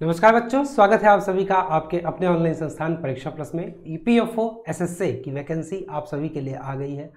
नमस्कार बच्चों, स्वागत है आप सभी का आपके अपने ऑनलाइन संस्थान परीक्षा प्लस में। ईपीएफओ एसएससी की वैकेंसी आप सभी के लिए आ गई है।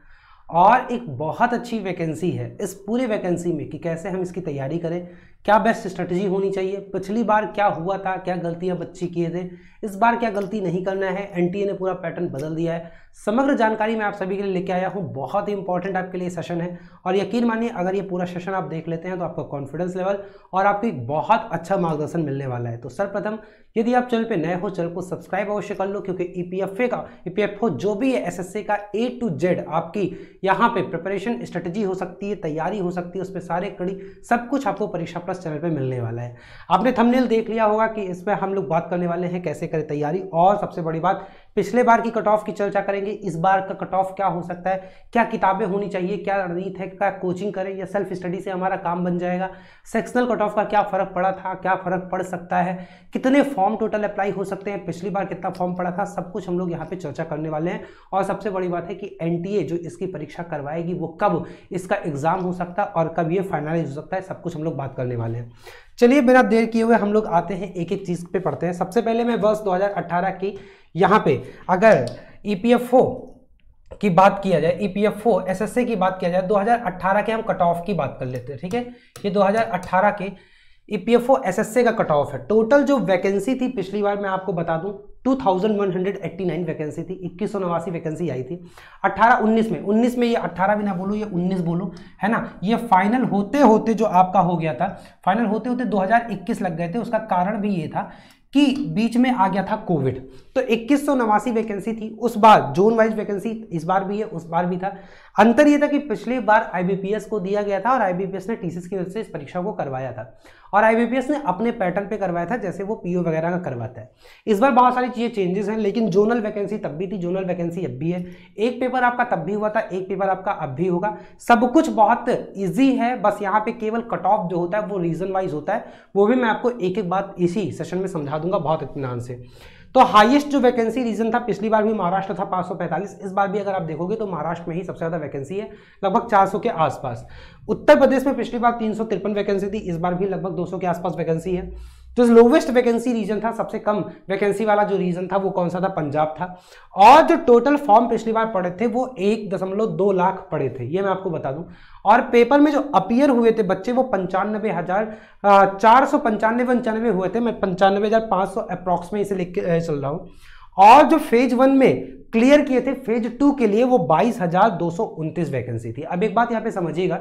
और एक बहुत अच्छी वैकेंसी है, इस पूरे वैकेंसी में कि कैसे हम इसकी तैयारी करें क्या बेस्ट स्ट्रेटजी होनी चाहिए? पिछली बार क्या हुआ था? क्या गलतियाँ बच्चे किए थे? इस बार क्या गलती नहीं करना है? एनटीए ने पूरा पैटर्न बदल दिया है। समग्र जानकारी मैं आप सभी के लिए लेके आया हूँ। बहुत ही इंपॉर्टेंट आपके लिए सेशन है। और यकीन मानिए, अगर ये पूरा सेशन आप देख लेते हैं तो आपका कॉन्फिडेंस लेवल और आपको एक बहुत अच्छा मार्गदर्शन मिलने वाला है। तो सर्वप्रथम, यदि आप चैनल पर नए हो, चैनल को सब्सक्राइब अवश्य कर लो, क्योंकि ईपीएफए का ईपीएफओ जो भी है एसएससी का ए टू जेड आपकी यहाँ पे प्रिपरेशन स्ट्रेटजी हो सकती है, तैयारी हो सकती है उसमें सारे कड़ी सब कुछ आपको परीक्षा प्लस चैनल पे मिलने वाला है। आपने थंबनेल देख लिया होगा कि इसमें हम लोग बात करने वाले हैं, कैसे करें तैयारी। और सबसे बड़ी बात पिछले बार की कट ऑफ़ की चर्चा करेंगे, इस बार का कट ऑफ़ क्या हो सकता है? क्या किताबें होनी चाहिए? क्या रणनीत है? क्या कोचिंग करें या सेल्फ स्टडी से हमारा काम बन जाएगा? सेक्शनल कट ऑफ़ का क्या फ़र्क पड़ा था? क्या फ़र्क पड़ सकता है? कितने फॉर्म टोटल अप्लाई हो सकते हैं? पिछली बार कितना फॉर्म पड़ा था? सब कुछ हम लोग यहाँ पे चर्चा करने वाले हैं। और सबसे बड़ी बात है कि एनटीए जो इसकी परीक्षा करवाएगी, वो कब इसका एग्ज़ाम हो सकता है और कब ये फाइनलाइज हो सकता है? सब कुछ हम लोग बात करने वाले हैं। चलिए, बिना देर किए हुए हम लोग आते हैं एक एक चीज़ पे पढ़ते हैं। सबसे पहले मैं वर्ष 2018 की यहाँ पे अगर ईपीएफओ e की बात किया जाए ईपीएफओ e एसएससी की बात किया जाए 2018 के हम कट ऑफ़ की बात कर लेते हैं, ठीक है? ये 2018 के ईपीएफओ एसएससी का कट ऑफ़ है। टोटल जो वैकेंसी थी, पिछली बार मैं आपको बता दूँ 2189 वैकेंसी थी, इक्कीस सौ नवासी वैकेंसी आई थी। 18 19 में 19 में ये 18 भी ना बोलूँ, ये 19 बोलूँ, है ना? ये फाइनल होते होते जो आपका हो गया था फाइनल होते होते 2021 लग गए थे, उसका कारण भी ये था कि बीच में आ गया था कोविड तो इक्कीस वैकेंसी थी, उस बार जोन वाइज वैकेंसी इस बार भी है, उस बार भी था। अंतर यह था कि पिछली बार आईबीपीएस को दिया गया था और आईबीपीएस ने टीसीएस की वजह से इस परीक्षा को करवाया था। और आईबीपीएस ने अपने पैटर्न पे करवाया था, जैसे वो पीओ वगैरह का करवाता है। इस बार बहुत सारी चीज़ें चेंजेस हैं, लेकिन जोनल वैकेंसी तब भी थी जोनल वैकेंसी अब भी है। एक पेपर आपका तब भी हुआ था, एक पेपर आपका अब भी होगा। सब कुछ बहुत ईजी है, बस यहाँ पे केवल कट ऑफ़ जो होता है, वो रीजन वाइज होता है। वो भी मैं आपको एक एक बात इसी सेशन में समझा दूँगा, बहुत इतमान से। तो हाईएस्ट जो वैकेंसी रीजन था, पिछली बार भी महाराष्ट्र था 545 इस बार भी अगर आप देखोगे तो महाराष्ट्र में ही सबसे ज़्यादा वैकेंसी है, लगभग 400 के आसपास। उत्तर प्रदेश में पिछली बार तीन सौ तिरपन वैकेंसी थी, इस बार भी लगभग 200 के आसपास वैकेंसी है। जो लोवेस्ट वैकेंसी रीजन था, सबसे कम वैकेंसी वाला जो रीजन था, वो कौन सा था? पंजाब था। और जो टोटल फॉर्म पिछली बार पड़े थे, वो एक दशमलव दो लाख पड़े थे। ये मैं आपको बता दूँ। और पेपर में जो अपियर हुए थे बच्चे, वो पंचानबे हज़ार चार सौ पंचानवे पंचानवे हुए थे। मैं पंचानवे हज़ार पाँच सौ अप्रॉक्स में इसे लिख के चल रहा हूँ। और जो फ़ेज़ वन में क्लियर किए थे फ़ेज़ टू के लिए वो बाईस हज़ार दो सौ उनतीस वैकेंसी थी। अब एक बात यहाँ पे समझिएगा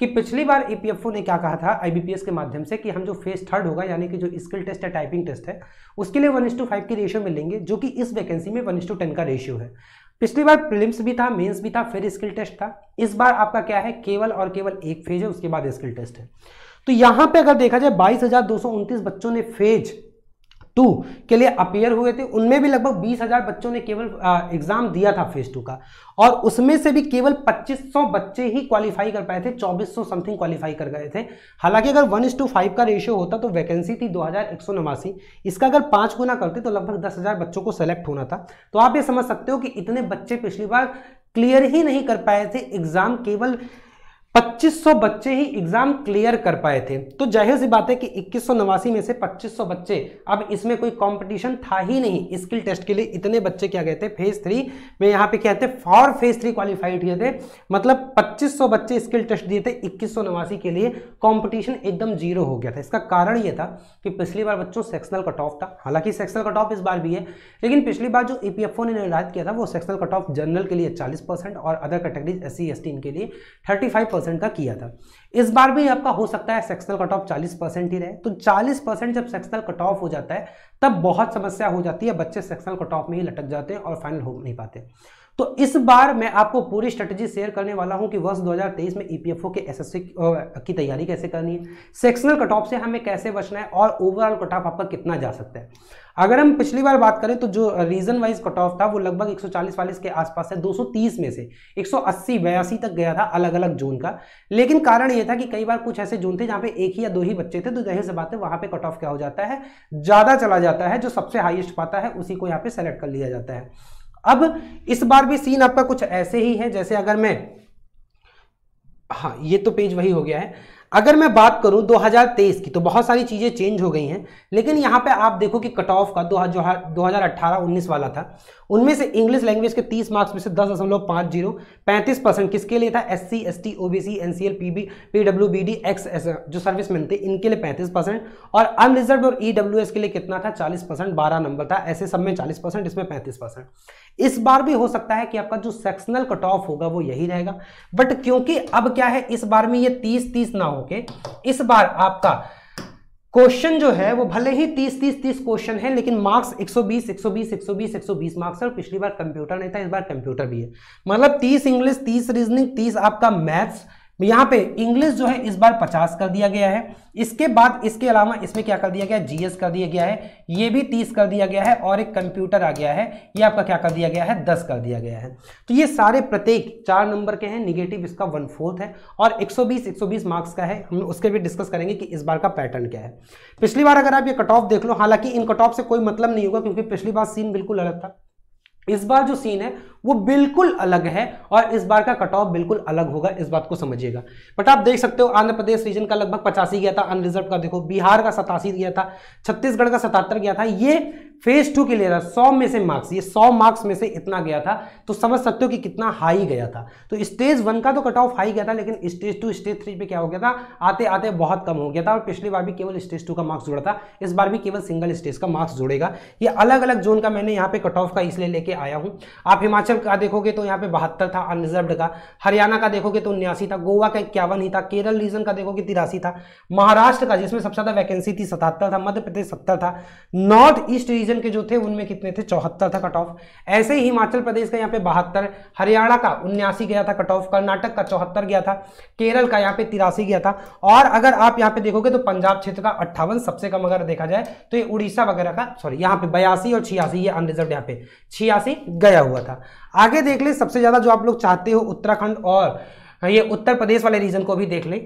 कि पिछली बार ईपीएफओ ने क्या कहा था आईबीपीएस के माध्यम से कि हम जो फ़ेज़ थर्ड होगा, यानी कि जो स्किल टेस्ट है टाइपिंग टेस्ट है, उसके लिए वन इस टू फाइव की रेशियो में लेंगे जो कि इस वैकेंसी में वन इस टू टेन का रेशियो है। पिछली बार प्रिलिम्स भी था, मेंस भी था, फिर स्किल टेस्ट था। इस बार आपका क्या है, केवल और केवल एक फ़ेज़ है, उसके बाद स्किल टेस्ट है। तो यहाँ पे अगर देखा जाए, बाईस बच्चों ने फ़ेज़ टू के लिए अपेयर हुए थे, उनमें भी लगभग बीस हज़ार बच्चों ने केवल एग्ज़ाम दिया था फ़ेज़ टू का। और उसमें से भी केवल 2500 बच्चे ही क्वालिफाई कर पाए थे 2400 समथिंग क्वालिफाई कर गए थे। हालाँकि अगर वन इस टू फाइव का रेशियो होता तो वैकेंसी थी दो हज़ार एक सौ नवासी। इसका अगर पाँच गुना करते तो लगभग दस बच्चों को सेलेक्ट होना था। तो आप ये समझ सकते हो कि इतने बच्चे पिछली बार क्लियर ही नहीं कर पाए थे एग्ज़ाम केवल 2500 बच्चे ही एग्ज़ाम क्लियर कर पाए थे। तो ज़ाहिर सी बात है कि इक्कीस में से 2500 बच्चे, अब इसमें कोई कंपटीशन था ही नहीं। स्किल टेस्ट के लिए इतने बच्चे क्या गए थे फ़ेज़ थ्री में यहाँ पे क्या थे फॉर फ़ेज़ थ्री क्वालिफाइड किए थे। मतलब 2500 बच्चे स्किल टेस्ट दिए थे इक्कीस के लिए। कॉम्पिटिशन एकदम ज़ीरो हो गया था। इसका कारण यह था कि पिछली बार बच्चों सेक्शनल कट ऑफ़ था। हालाँकि सेक्शनल कट ऑफ़ इस बार भी है, लेकिन पिछली बार जो ईपीएफओ ने निर्धारित किया था, वो सेक्शनल कट ऑफ़ जनरल के लिए चालीस और other categories S C S इनके लिए थर्टी परसेंट का किया था। इस बार भी आपका हो सकता है सेक्शनल कट ऑफ़ चालीस परसेंट ही रहे। तो चालीस परसेंट जब सेक्शनल कट ऑफ़ हो जाता है, तब बहुत समस्या हो जाती है, बच्चे सेक्शनल कट ऑफ़ में ही लटक जाते हैं और फाइनल हो नहीं पाते। तो इस बार मैं आपको पूरी स्ट्रेटजी शेयर करने वाला हूँ कि वर्ष 2023 में ईपीएफओ के एसएससी की तैयारी कैसे करनी है। सेक्शनल कट ऑफ़ से हमें कैसे बचना है और ओवरऑल कट ऑफ़ आपका कितना जा सकता है। अगर हम पिछली बार बात करें तो जो रीजन वाइज कट ऑफ़ था, वो लगभग 140 वालिस के आसपास है 230 में से। 180 बयासी तक गया था अलग अलग जोन का। लेकिन कारण ये था कि कई बार कुछ ऐसे जोन थे जहाँ पे एक ही या दो ही बच्चे थे तो ज़ाहिर से बात है वहाँ पे कट ऑफ़ क्या हो जाता है? ज़्यादा चला जाता है, जो सबसे हाइएस्ट पाता है, उसी को यहाँ पे सेलेक्ट कर लिया जाता है। अब इस बार भी सीन आपका कुछ ऐसे ही है, जैसे अगर मैं हाँ ये तो पेज वही हो गया है। अगर मैं बात करूँ 2023 की तो बहुत सारी चीज़ें चेंज हो गई हैं, लेकिन यहाँ पे आप देखो कि कट ऑफ़ का दो हज़ार अट्ठारह उन्नीस वाला था। उनमें से इंग्लिश लैंग्वेज के 30 मार्क्स में से दस दशमलव पाँच ज़ीरो, पैंतीस परसेंट किसके लिए था? S C S T O B C N C L P B P W B D X S जो सर्विसमैन थे, इनके लिए पैंतीस परसेंट और अनरिजर्व और ई डब्ल्यू एस के लिए कितना था? चालीस परसेंट बारह नंबर था। ऐसे सब में चालीस परसेंट इसमें पैंतीस परसेंट इस बार भी हो सकता है कि आपका जो सेक्शनल कट ऑफ़ होगा वो यही रहेगा। बट क्योंकि अब क्या है, इस बार में ये तीस तीस ना होके, इस बार आपका क्वेश्चन जो है, वो भले ही 30 30 30 क्वेश्चन है लेकिन मार्क्स 120 120 120 120 मार्क्स है और पिछली बार कंप्यूटर नहीं था, इस बार कंप्यूटर भी है। मतलब 30 इंग्लिश 30 रीजनिंग 30 आपका मैथ्स यहाँ पे इंग्लिश जो है इस बार 50 कर दिया गया है। इसके बाद इसके अलावा इसमें क्या कर दिया गया जीएस कर दिया गया है। ये भी 30 कर दिया गया है और एक कंप्यूटर आ गया है। ये आपका क्या कर दिया गया है? 10 कर दिया गया है। तो ये सारे प्रत्येक चार नंबर के हैं। निगेटिव इसका वन फोर्थ है और 120 120 मार्क्स का है। हम उसके भी डिस्कस करेंगे कि इस बार का पैटर्न क्या है। पिछली बार अगर आप ये कट ऑफ़ देख लो, हालाँकि इन कट ऑफ़ से कोई मतलब नहीं होगा क्योंकि पिछली बार सीन बिल्कुल अलग था। इस बार जो सीन है, वो बिल्कुल अलग है और इस बार का कट ऑफ़ बिल्कुल अलग होगा, इस बात को समझिएगा। बट आप देख सकते हो, आंध्र प्रदेश रीजन का लगभग पचासी गया था अनरिजर्व का देखो, बिहार का सतासी गया था, छत्तीसगढ़ का सतहत्तर गया था, ये फ़ेज़ टू के लिए रहा सौ में से मार्क्स ये सौ मार्क्स में से इतना गया था तो समझ सकते हो कि कितना हाई गया था। तो स्टेज वन का तो कट ऑफ़ हाई गया था, लेकिन स्टेज टू स्टेज थ्री पे क्या हो गया था? आते आते बहुत कम हो गया था और पिछली बार भी केवल स्टेज टू का मार्क्स जुड़ा था, इस बार भी केवल सिंगल स्टेज का मार्क्स जुड़ेगा। ये अलग अलग जोन का मैंने यहाँ पे कट ऑफ़ का इसलिए लेके आया हूँ। आप हिमाचल का देखोगे तो यहाँ पे बहत्तर था अनरिजर्व का। हरियाणा का देखोगे तो उन्यासी था, गोवा का इक्यावन ही था, केरल रीजन का देखोगे तिरासी था। महाराष्ट्र का जिसमें सबसे ज़्यादा वैकेंसी थी, सतहत्तर था, मध्य प्रदेश सत्तर था नॉर्थ ईस्ट रीजन के जो थे, उनमें कितने थे? चौहत्तर था कट ऑफ़ ऐसे ही हिमाचल प्रदेश का यहाँ पे बहत्तर, हरियाणा का उन्यासी गया था कट ऑफ़ कर्नाटक का चौहत्तर गया था, केरल का यहाँ पे तिरासी गया था। और अगर आप यहाँ पे देखोगे तो पंजाब क्षेत्र का अट्ठावन सबसे कम अगर देखा जाए तो ये उड़ीसा वगैरह का सॉरी यहाँ पे बयासी और छियासी, ये अनरिजर्व यहाँ पे, छियासी गया हुआ था। आगे देख ले, सबसे ज़्यादा जो आप लोग चाहते हो उत्तराखंड और ये उत्तर प्रदेश वाले रीजन को भी देख ले।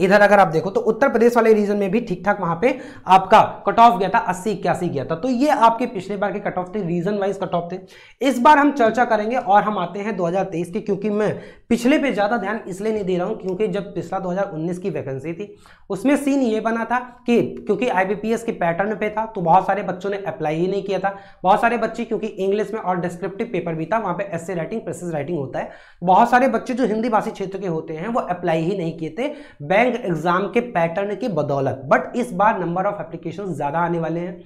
इधर अगर आप देखो तो उत्तर प्रदेश वाले रीजन में भी ठीक ठाक वहाँ पे आपका कट ऑफ़ गया था अस्सी इक्यासी गया था। तो ये आपके पिछले बार के कट ऑफ़ थे रीजन वाइज कट ऑफ़ थे। इस बार हम चर्चा करेंगे और हम आते हैं 2023 के, क्योंकि मैं पिछले पे ज़्यादा ध्यान इसलिए नहीं दे रहा हूँ, क्योंकि जब पिछला 2019 की वैकेंसी थी, उसमें सीन ये बना था कि, क्योंकि IBPS के पैटर्न पे था तो बहुत सारे बच्चों ने अप्लाई ही नहीं किया था। बहुत सारे बच्चे, क्योंकि इंग्लिश में और डिस्क्रिप्टिव पेपर भी था, वहाँ पर एस राइटिंग प्रेसिस राइटिंग होता है। बहुत सारे बच्चे जो हिंदी भाषी क्षेत्र के होते हैं, वो अप्लाई ही नहीं किए थे। बैंक एग्ज़ाम के पैटर्न की बदौलत। बट इस बार नंबर ऑफ़ एप्लीकेशन ज़्यादा आने वाले हैं।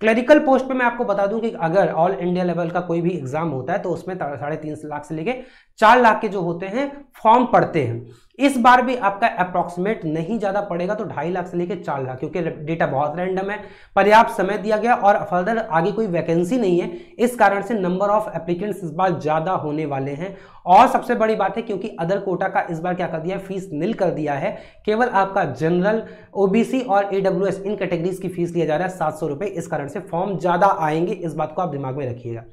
क्लरिकल पोस्ट पे मैं आपको बता दूँ कि अगर ऑल इंडिया लेवल का कोई भी एग्ज़ाम होता है तो उसमें साढ़े तीन लाख से लेके चार लाख के जो होते हैं फॉर्म पड़ते हैं। इस बार भी आपका अप्रॉक्सीमेट नहीं ज़्यादा पड़ेगा तो ढाई लाख से लेकर चार लाख, क्योंकि डेटा बहुत रैंडम है, पर्याप्त समय दिया गया और फर्दर आगे कोई वैकेंसी नहीं है। इस कारण से नंबर ऑफ़ एप्लीकेंट्स इस बार ज़्यादा होने वाले हैं। और सबसे बड़ी बात है, क्योंकि अदर कोटा का इस बार क्या कर दिया है? फ़ीस नील कर दिया है। केवल आपका जनरल ओबीसी और ईडब्ल्यूएस इन कैटेगरीज की फ़ीस लिया जा रहा है सात सौ इस कारण से फॉर्म ज़्यादा आएँगे। इस बात को आप दिमाग में रखिएगा।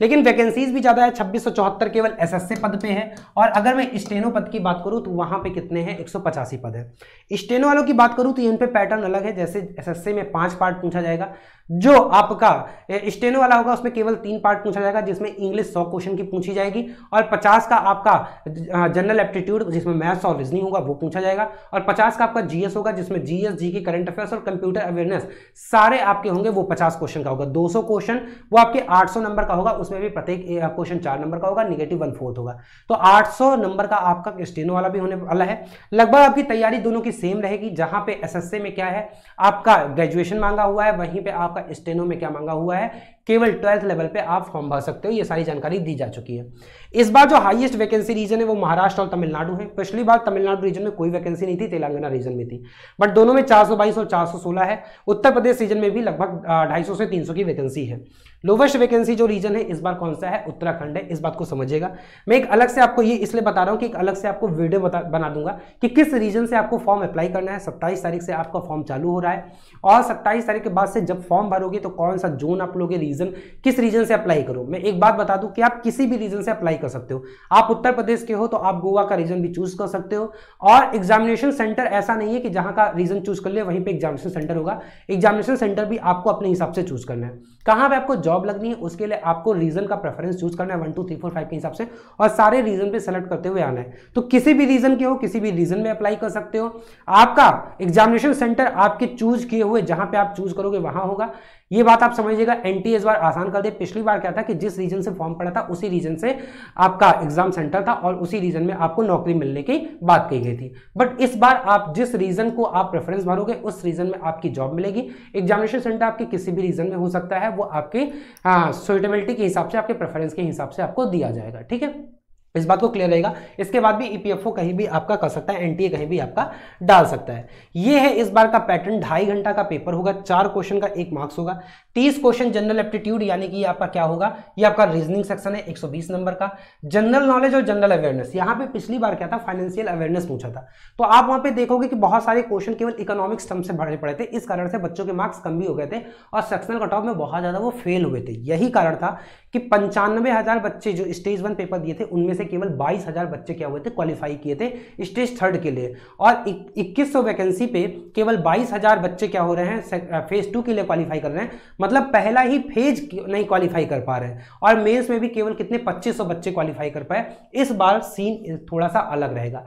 लेकिन वैकेंसीज भी ज़्यादा है, छब्बीस केवल एसएससी पद पे है। और अगर मैं स्टेनो पद की बात करूँ तो वहाँ पे कितने हैं? एक सौ पचासी पद है। स्टेनो वालों की बात करूँ तो इन पे पैटर्न अलग है, जैसे एसएससी में पाँच पार्ट पूछा जाएगा। जो आपका स्टेनो वाला होगा, उसमें केवल तीन पार्ट पूछा जाएगा, जिसमें इंग्लिश सौ क्वेश्चन की पूछी जाएगी, और पचास का आपका जनरल एप्टीट्यूड जिसमें मैथ्स और रीजनिंग होगा, वो पूछा जाएगा, और पचास का आपका जीएस होगा, जिसमें जीएस जी की करंट अफेयर्स और कंप्यूटर अवेयरनेस सारे आपके होंगे, वो पचास क्वेश्चन का होगा। दो सौ क्वेश्चन वो आपके आठ सौ नंबर का होगा, उसमें भी प्रत्येक क्वेश्चन चार नंबर का होगा निगेटिव वन फोर्थ होगा। तो आठ सौ नंबर का आपका स्टेनो वाला भी होने वाला है। लगभग आपकी तैयारी दोनों की सेम रहेगी, जहाँ पे एस में क्या है, आपका ग्रेजुएशन मांगा हुआ है, वहीं पे आपका स्टेनो में क्या मांगा हुआ है? केवल ट्वेल्थ लेवल पे आप फॉर्म भर सकते हो, ये सारी जानकारी दी जा चुकी है। इस बार जो हाईएस्ट वैकेंसी रीजन है, वो महाराष्ट्र और तमिलनाडु है। पिछली बार तमिलनाडु रीजन में कोई वैकेंसी नहीं थी, तेलंगाना रीजन में थी। बट दोनों में चार और चार है। उत्तर प्रदेश रीजन में भी लगभग ढाई से तीन की वैकेंसी है। लोवेस्ट वैकेंसी जो रीजन है, इस बार कौन सा है? उत्तराखंड है। इस बात को समझिएगा। मैं एक अलग से आपको ये इसलिए बता रहा हूँ कि एक अलग से आपको वीडियो बता, बना दूँगा कि किस रीजन से आपको फॉर्म अप्लाई करना है। सत्ताईस तारीख से आपका फॉर्म चालू हो रहा है और सत्ताईस तारीख के बाद से जब फॉर्म भरोगे तो कौन सा जोन आप लोगे रीजन किस रीजन से अप्लाई करो? मैं एक बात बता दूँ कि आप किसी भी रीजन से अप्लाई कर सकते हो। आप उत्तर प्रदेश के हो तो आप गोवा का रीजन भी चूज़ कर सकते हो। और एग्जामिनेशन सेंटर ऐसा नहीं है कि जहाँ का रीजन चूज़ कर लिया, वहीं पर एग्जामिनेशन सेंटर होगा। एग्जामिनेशन सेंटर भी आपको अपने हिसाब से चूज़ करना है। कहाँ पर आपको जॉब लगनी है, उसके लिए आपको रीजन का प्रेफरेंस चूज़ करना है one two three four five के हिसाब से, और सारे रीजन पे सेलेक्ट करते हुए आना है। तो किसी भी रीजन के हो, किसी भी रीजन में अप्लाई कर सकते हो। आपका एग्जामिनेशन सेंटर आपके चूज़ किए हुए, जहाँ पे आप चूज़ करोगे, वहाँ होगा। ये बात आप समझिएगा एनटी इस बार आसान कर दे पिछली बार क्या था कि जिस रीजन से फॉर्म पड़ा था, उसी रीजन से आपका एग्ज़ाम सेंटर था और उसी रीजन में आपको नौकरी मिलने की बात कही गई थी। बट इस बार आप जिस रीजन को आप प्रेफरेंस भरोगे उस रीजन में आपकी जॉब मिलेगी। एग्जामिनेशन सेंटर आपके किसी भी रीजन में हो सकता है, वो आपके सुइटेबिलिटी के हिसाब से, आपके प्रेफरेंस के हिसाब से आपको दिया जाएगा, ठीक है? इस बात को क्लियर रहेगा। इसके बाद भी ईपीएफओ कहीं भी आपका कर सकता है एनटीए कहीं भी आपका डाल सकता है। ये है इस बार का पैटर्न ढाई घंटा का पेपर होगा, चार क्वेश्चन का एक मार्क्स होगा। तीस क्वेश्चन जनरल एप्टीट्यूड यानी कि आपका क्या होगा? ये आपका रीजनिंग सेक्शन है 120 नंबर का। जनरल नॉलेज और जनरल अवेयरनेस यहाँ पे पिछली बार क्या था? फाइनेंशियल अवेयरनेस पूछा था। तो आप वहाँ पे देखोगे कि बहुत सारे क्वेश्चन केवल इकोनॉमिक्स टर्म से भरने पड़े थे। इस कारण से बच्चों के मार्क्स कम भी हो गए थे और सेक्शनल कट ऑफ़ में बहुत ज़्यादा वो फेल हुए थे। यही कारण था कि पंचानवे बच्चे जो स्टेज वन पेपर दिए थे, उनमें से केवल बाईस हज़ार बच्चे क्या हुए थे? क्वालिफाई किए थे स्टेज थर्ड के लिए। और इक्कीस सौ वैकेंसी पे केवल बाईस हज़ार बच्चे क्या हो रहे हैं? फ़ेज़ टू के लिए क्वालिफाई कर रहे हैं। मतलब पहला ही फ़ेज़ नहीं क्वालिफाई कर पा रहे हैं? और मेन्स में भी केवल कितने? पच्चीस बच्चे क्वालिफाई कर पाए। इस बार सीन थोड़ा सा अलग रहेगा।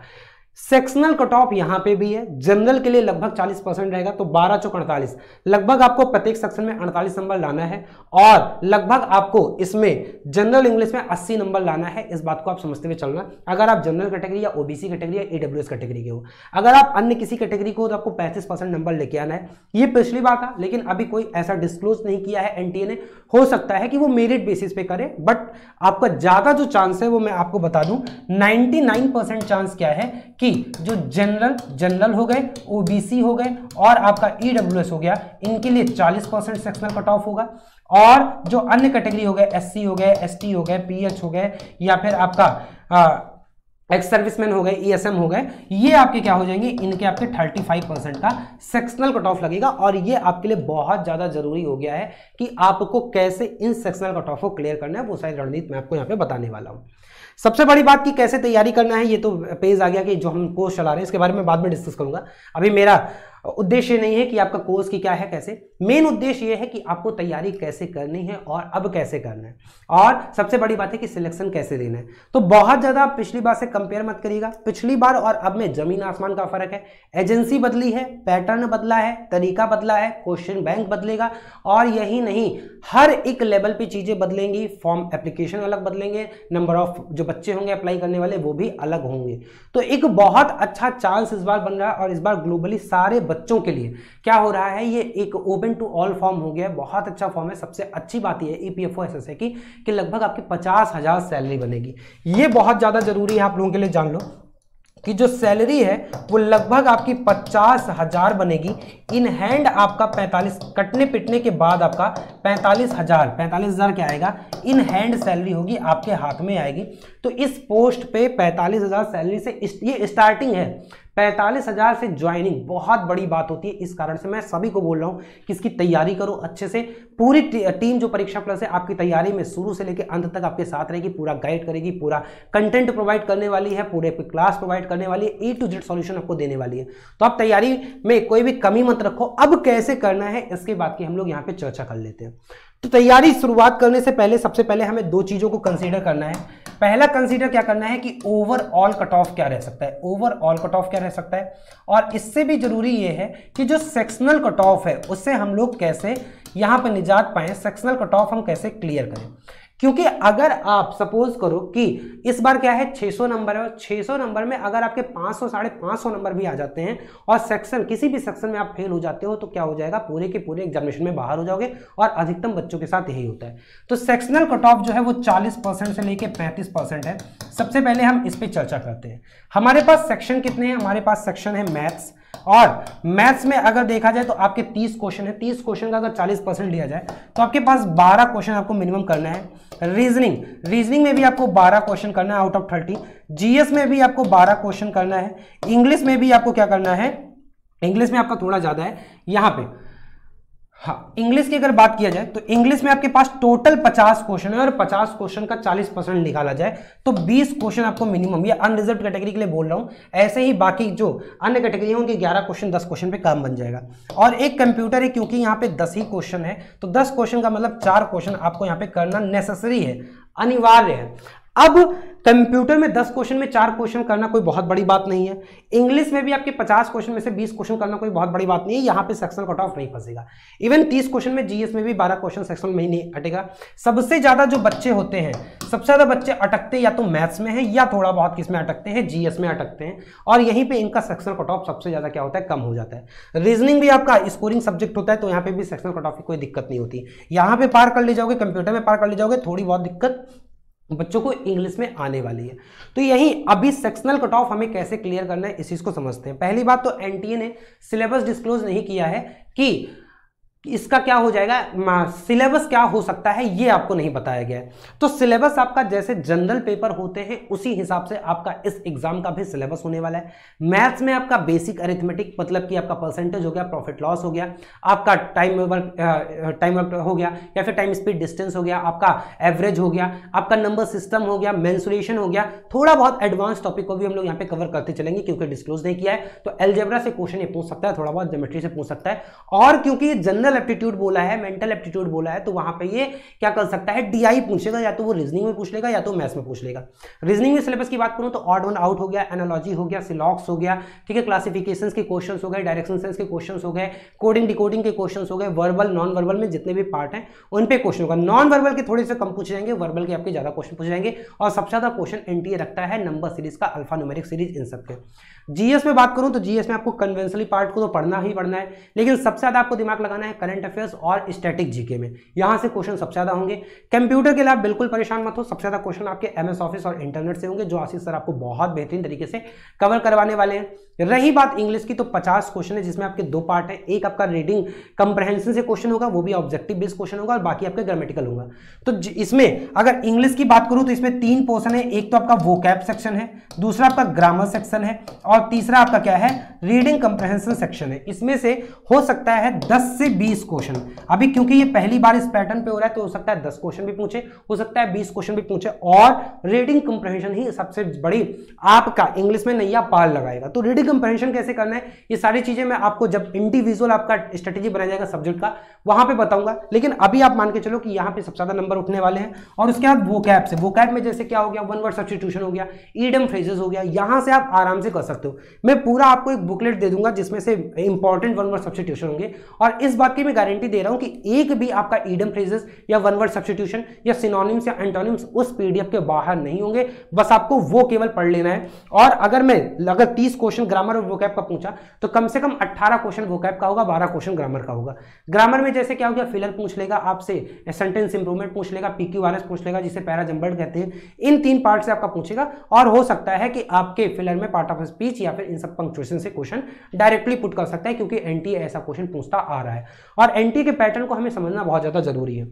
सेक्शनल कट ऑफ़ यहाँ पे भी है, जनरल के लिए लगभग 40 परसेंट रहेगा तो 12 चौक अड़तालीस। लगभग आपको प्रत्येक सेक्शन में 48 नंबर लाना है और लगभग आपको इसमें जनरल इंग्लिश में 80 नंबर लाना है, इस बात को आप समझते हुए चलना। अगर आप जनरल कैटेगरी या ओबीसी कैटेगरी या ईडब्ल्यूएस कैटेगरी के हो, अगर आप अन्य किसी कैटेगरी को तो आपको पैंतीस नंबर लेके आना है। ये पिछली बार था, लेकिन अभी कोई ऐसा डिस्क्लोज नहीं किया है एनटीए ने। हो सकता है कि वो मेरिट बेसिस पे करे बट आपका ज़्यादा जो चांस है, वो मैं आपको बता दूँ 99 चांस क्या है कि जो जनरल जनरल हो गए ओबीसी हो गए, और आपका ईडब्ल्यूएस हो गया, इनके लिए 40 परसेंट सेक्शनल कट ऑफ़ होगा। और जो अन्य कैटेगरी हो गए एससी हो गए एसटी हो गए पीएच हो गए, या फिर आपका एक्स सर्विसमैन हो गए ईएसएम हो गए, ये आपके क्या हो जाएँगे? इनके आपके 35 परसेंट का सेक्शनल कट ऑफ़ लगेगा, और ये आपके लिए बहुत ज़्यादा ज़रूरी हो गया है कि आपको कैसे इन सेक्शनल कट ऑफ़ को क्लियर करना है, वो सारी रणनीति मैं आपको यहाँ पे बताने वाला हूँ। सबसे बड़ी बात कि कैसे तैयारी करना है, ये तो पेज आ गया कि जो हम कोर्स चला रहे हैं, इसके बारे में बाद में डिस्कस करूँगा। अभी मेरा उद्देश्य नहीं है कि आपका कोर्स की क्या है, कैसे? मेन उद्देश्य ये है कि आपको तैयारी कैसे करनी है और अब कैसे करना है। और सबसे बड़ी बात है कि सिलेक्शन कैसे देना है। तो बहुत ज़्यादा पिछली बार से कंपेयर मत करिएगा। पिछली बार और अब में ज़मीन आसमान का फ़र्क है। एजेंसी बदली है पैटर्न बदला है, तरीका बदला है क्वेश्चन बैंक बदलेगा। और यही नहीं, हर एक लेवल पे चीज़ें बदलेंगी फॉर्म एप्लीकेशन अलग बदलेंगे नंबर ऑफ़ जो बच्चे होंगे अप्लाई करने वाले वो भी अलग होंगे। तो एक बहुत अच्छा चांस इस बार बन रहा है और इस बार ग्लोबली सारे बच्चों के लिए। क्या हो रहा है? ये एक ओपन टू ऑल फॉर्म हो गया बहुत अच्छा फॉर्म है। सबसे अच्छी बात यह ईपीएफओ एस की कि लगभग आपकी पचास हज़ार सैलरी बनेगी। ये बहुत ज़्यादा ज़रूरी है आप लोगों के लिए जान लो कि जो सैलरी है वो लगभग आपकी पचास हज़ार बनेगी। इन हैंड आपका पैंतालीस कटने पिटने के बाद आपका पैंतालीस हज़ार पैंतालीस हज़ार क्या आएगा? इन हैंड सैलरी होगी आपके हाथ में आएगी। तो इस पोस्ट पे पैंतालीस हज़ार सैलरी से इस, ये स्टार्टिंग है। पैंतालीस हज़ार से ज्वाइनिंग बहुत बड़ी बात होती है। इस कारण से मैं सभी को बोल रहा हूँ कि इसकी तैयारी करो अच्छे से। पूरी टीम जो परीक्षा प्लस है, आपकी तैयारी में शुरू से लेकर अंत तक आपके साथ रहेगी, पूरा गाइड करेगी, पूरा कंटेंट प्रोवाइड करने वाली है, पूरे क्लास प्रोवाइड करने वाली है ए टू जेड सॉल्यूशन आपको देने वाली है। तो आप तैयारी में कोई भी कमी मत रखो। अब कैसे करना है, इसके बाद की हम लोग यहाँ पे चर्चा कर लेते हैं। तो तैयारी शुरुआत करने से पहले, सबसे पहले हमें दो चीज़ों को कंसीडर करना है। पहला कंसीडर क्या करना है कि ओवरऑल कट ऑफ़ क्या रह सकता है? ओवरऑल कट ऑफ़ क्या रह सकता है? और इससे भी ज़रूरी यह है कि जो सेक्शनल कट ऑफ़ है, उससे हम लोग कैसे यहाँ पर निजात पाए सेक्शनल कट ऑफ़ हम कैसे क्लियर करें। क्योंकि अगर आप सपोज़ करो कि इस बार क्या है 600 नंबर है और 600 नंबर में अगर आपके 500 सौ, साढ़े पाँच नंबर भी आ जाते हैं और सेक्शन, किसी भी सेक्शन में आप फेल हो जाते हो तो क्या हो जाएगा, पूरे के पूरे एग्जामिनेशन में बाहर हो जाओगे और अधिकतम बच्चों के साथ यही होता है। तो सेक्शनल कट ऑफ़ जो है वो चालीस से लेकर पैंतीस है। सबसे पहले हम इस पर चर्चा करते हैं। हमारे पास सेक्शन कितने हैं? हमारे पास सेक्शन है मैथ्स और मैथ्स में अगर देखा जाए तो आपके 30 क्वेश्चन है। 30 क्वेश्चन का अगर 40 परसेंट लिया जाए तो आपके पास 12 क्वेश्चन आपको मिनिमम करना है। रीजनिंग रीजनिंग में भी आपको 12 क्वेश्चन करना है आउट ऑफ़ 30 जीएस में भी आपको 12 क्वेश्चन करना है। इंग्लिश में भी आपको क्या करना है? इंग्लिश में आपका थोड़ा ज़्यादा है। यहाँ पे हाँ इंग्लिश की अगर बात किया जाए तो इंग्लिश में आपके पास टोटल 50 क्वेश्चन है और 50 क्वेश्चन का 40 परसेंट निकाला जाए तो 20 क्वेश्चन आपको मिनिमम ये अनरिजर्व कैटेगरी के लिए बोल रहा हूँ, ऐसे ही बाकी जो अन्य कैटेगरी होंगे ग्यारह क्वेश्चन दस क्वेश्चन पे काम बन जाएगा। और एक कंप्यूटर है, क्योंकि यहाँ पे दस ही क्वेश्चन है तो दस क्वेश्चन का मतलब चार क्वेश्चन आपको यहाँ पे करना नेसेसरी है, अनिवार्य है। अब कंप्यूटर में 10 क्वेश्चन में चार क्वेश्चन करना कोई बहुत बड़ी बात नहीं है। इंग्लिश में भी आपके 50 क्वेश्चन में से 20 क्वेश्चन करना कोई बहुत बड़ी बात नहीं है। यहाँ पे सेक्शन कट ऑफ़ नहीं फंसेगा। इवन 30 क्वेश्चन में जीएस में भी 12 क्वेश्चन सेक्शन में ही नहीं अटेगा सबसे ज़्यादा जो बच्चे होते हैं, सबसे ज़्यादा बच्चे अटकते या तो मैथ्स में है या थोड़ा बहुत किसमें अटकते हैं, जीएस में अटकते हैं। और यहीं पर इनका सेक्शन कट ऑफ़ सबसे ज़्यादा क्या होता है? कम हो जाता है। रीजनिंग भी आपका स्कोरिंग सब्जेक्ट होता है तो यहाँ पे भी सेक्शन कट ऑफ़ की कोई दिक्कत नहीं होती। यहाँ पे पार कर ले जाओगे, कंप्यूटर में पार कर ले जाओगे, थोड़ी बहुत दिक्कत बच्चों को इंग्लिश में आने वाली है। तो यही अभी सेक्शनल कट ऑफ़ हमें कैसे क्लियर करना है, इस चीज़ को समझते हैं। पहली बात तो एनटीए ने सिलेबस डिस्क्लोज नहीं किया है कि इसका क्या हो जाएगा? सिलेबस क्या हो सकता है? ये आपको नहीं बताया गया है। तो सिलेबस आपका जैसे जनरल पेपर होते हैं, उसी हिसाब से आपका इस एग्ज़ाम का भी सिलेबस होने वाला है। मैथ्स में आपका बेसिक अरिथमेटिक मतलब कि आपका परसेंटेज हो गया प्रॉफिट लॉस हो गया, आपका टाइम वर्क टाइम वर्क हो गया, या फिर टाइम स्पीड डिस्टेंस हो गया, आपका एवरेज हो गया, आपका नंबर सिस्टम हो गया मैंसुरेशन हो गया, थोड़ा बहुत एडवांस टॉपिक को भी हम लोग यहाँ पे कवर करते चलेंगे, क्योंकि डिस्क्लोज नहीं किया है। तो एल्जेब्रा से क्वेश्चन ये पूछ सकता है, थोड़ा बहुत जोमेट्री से पूछ सकता है। और क्योंकि जनरल मेंटल एप्टीट्यूड बोला है मेंटल एप्टीट्यूड बोला है तो वहाँ पे ये क्या कर सकता है डीआई पूछेगा, या तो वो रीजनिंग में पूछ लेगा या तो मैथ्स में पूछ लेगा रीजनिंग में सिलेबस की बात करूँ तो ऑड वन आउट हो गया एनोलॉजी हो गया सिलॉक्स हो गया, ठीक है क्लासिफिकेशन के क्वेश्चन हो गए डायरेक्शन सेंस के क्वेश्चन हो गए कोडिंग डिकोडिंग के क्वेश्चन हो गए वर्बल नॉन वर्बल में जितने भी पार्ट हैं, उन पे क्वेश्चन होगा। नॉन वर्बल के थोड़े से कम पूछ जाएँगे वर्बल के आपके ज़्यादा क्वेश्चन पूछ जाएँगे, और सबसे ज़्यादा क्वेश्चन एनटीए रखता है नंबर सीरीज़ का अल्फ़ा न्यूमेरिक सीरीज़ इन सबके जीएस में बात करूँ तो जीएस में आपको कन्वेंशनली पार्ट को तो पढ़ना ही पढ़ना है, लेकिन सबसे ज़्यादा आपको दिमाग लगाना है करंट अफेयर्स और स्टैटिक जीके में। यहाँ से क्वेश्चन सबसे ज़्यादा होंगे। कंप्यूटर के लिए आप बिल्कुल परेशान मत हो, सबसे ज़्यादा क्वेश्चन आपके एमएस ऑफ़िस और इंटरनेट से होंगे, जो आशीष सर आपको बहुत बेहतरीन तरीके से कवर करवाने वाले हैं। रही बात इंग्लिश की तो 50 क्वेश्चन है, जिसमें आपके दो पार्ट है। एक आपका रीडिंग कंप्रहेंशन से क्वेश्चन होगा, वो भी ऑब्जेक्टिव बेस्ड क्वेश्चन होगा, और बाकी आपका ग्रामेटिकल होगा। तो इसमें अगर इंग्लिश की बात करूँ तो इसमें तीन पोर्सन है। एक तो आपका वो सेक्शन है, दूसरा आपका ग्रामर सेक्शन है और तीसरा आपका क्या है? रीडिंग कंप्रहेंशन सेक्शन है। इसमें से हो सकता है दस से बीस क्वेश्चन अभी क्योंकि ये पहली बार इस पैटर्न पे हो रहा है तो हो सकता है दस क्वेश्चन भी पूछे, हो सकता है बीस क्वेश्चन भी पूछे, और रीडिंग कंप्रहेंशन ही सबसे बड़ी आपका इंग्लिश में नैया पार लगाएगा। तो रीडिंग कंपेरिजन कैसे करना है? ये सारी चीज़ें मैं आपको जब इंडिविजुअल आपका स्ट्रेटेजी बनाया जाएगा सब्जेक्ट का, वहाँ पर बताऊँगा। लेकिन अभी आप मान के चलो कि यहाँ पे सबसे ज़्यादा नंबर उठने वाले हैं, और उसके बाद वो कैप से वो में जैसे क्या हो गया? वन वर्ड सब्सटीट्यूशन हो गया ईडम फ्रेजेस हो गया, यहाँ से आप आराम से कर सकते हो। मैं पूरा आपको एक बुकलेट दे दूँगा जिसमें से इंपॉर्टेंट वन वर्ड सब्सटीट्यूशन होंगे। और इस बात की मैं गारंटी दे रहा हूँ कि एक भी आपका ईडम फ्रेजेस या वन वर्ड सब्सटीट्यूशन या सिनोनिम्स या एंटोनिम्स उस पीडीएफ के बाहर नहीं होंगे। बस आपको वो केवल पढ़ लेना है। और अगर मैं, अगर तीस क्वेश्चन ग्रामर और वोकैब का पूछा तो कम से कम 18 क्वेश्चन वोकैब का होगा 12 क्वेश्चन ग्रामर का होगा। ग्रामर में जैसे क्या हो गया फिलर पूछ लेगा आपसे सेंटेंस इंप्रूवमेंट पूछ लेगा पीक्यू आर पूछ लेगा, जिसे पैरा जम्बर्ड कहते हैं। इन तीन पार्ट से आपका पूछेगा। और हो सकता है कि आपके फिलर में पार्ट ऑफ़ स्पीच या फिर इन सब पंक्चुएशन से क्वेश्चन डायरेक्टली पुट कर सकता है, क्योंकि एनटीए ऐसा क्वेश्चन पूछता आ रहा है। और एनटीए के पैटर्न को हमें समझना बहुत ज़्यादा ज़रूरी है।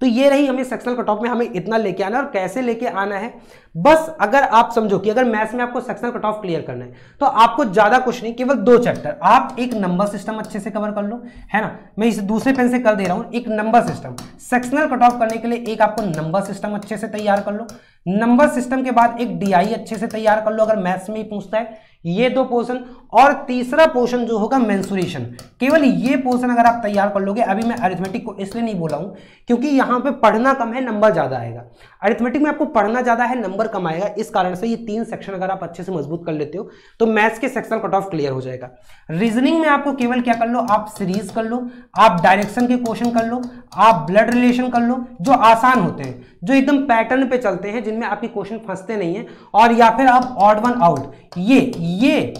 तो ये रही हमें सेक्शनल कट ऑफ़ में हमें इतना लेके आना है और कैसे लेके आना है। बस अगर आप समझो कि अगर मैथ्स में आपको सेक्शनल कट ऑफ़ क्लियर करना है तो आपको ज़्यादा कुछ नहीं, केवल दो चैप्टर आप एक नंबर सिस्टम अच्छे से कवर कर लो, है ना? मैं इसे दूसरे पेन से कर दे रहा हूँ, एक number system sectional cut off करने के लिए एक आपको नंबर सिस्टम अच्छे से तैयार कर लो। नंबर सिस्टम के बाद एक डीआई अच्छे से तैयार कर लो, अगर मैथ्स में ही पूछता है। ये दो पोर्शन और तीसरा पोर्शन जो होगा मेंसुरेशन केवल ये पोर्शन अगर आप तैयार कर लोगे, अभी मैं अरिथमेटिक को इसलिए नहीं बोला हूँ, क्योंकि यहाँ पे पढ़ना कम है नंबर ज़्यादा आएगा। अरिथमेटिक में आपको पढ़ना ज़्यादा है नंबर कम आएगा, इस कारण से ये तीन सेक्शन अगर आप अच्छे से मज़बूत कर लेते हो तो मैथ्स के सेक्शन कट ऑफ़ क्लियर हो जाएगा। रीजनिंग में आपको केवल क्या कर लो, आप सीरीज़ कर लो, आप डायरेक्शन के क्वेश्चन कर लो, आप ब्लड रिलेशन कर लो, जो आसान होते हैं, जो एकदम पैटर्न पे चलते हैं, जिनमें आपके क्वेश्चन फंसते नहीं है, और या फिर आप ऑड वन आउट ये ये